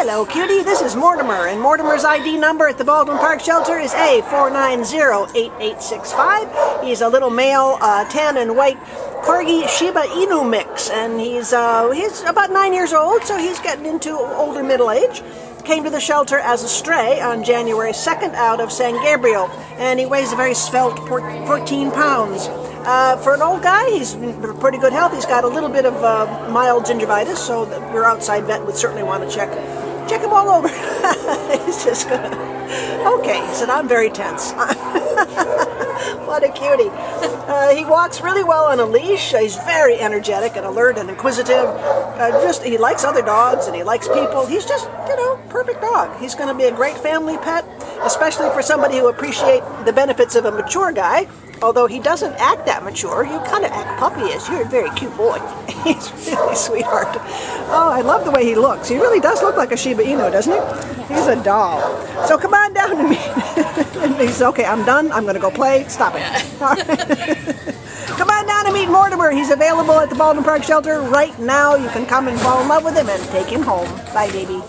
Hello, cutie. This is Mortimer, and Mortimer's ID number at the Baldwin Park Shelter is A4908865. He's a little male, uh, tan and white Corgi Shiba Inu mix, and he's uh, he's about nine years old, so he's getting into older middle age. Came to the shelter as a stray on January 2nd out of San Gabriel, and he weighs a very svelte 14 pounds. Uh, for an old guy, he's in pretty good health. He's got a little bit of uh, mild gingivitis, so your outside vet would certainly want to check check him all over. he's just gonna. Okay, he said, I'm very tense. what a cutie. Uh, he walks really well on a leash. He's very energetic and alert and inquisitive. Uh, just he likes other dogs and he likes people. He's just, you know, perfect dog. He's going to be a great family pet, especially for somebody who appreciate the benefits of a mature guy although he doesn't act that mature, you kind of act puppyish. You're a very cute boy. He's really sweetheart. Oh, I love the way he looks. He really does look like a Shiba Inu, doesn't he? He's a doll. So come on down to me. and he says, okay, I'm done. I'm going to go play. Stop it. come on down and meet Mortimer. He's available at the Baldwin Park Shelter right now. You can come and fall in love with him and take him home. Bye, baby.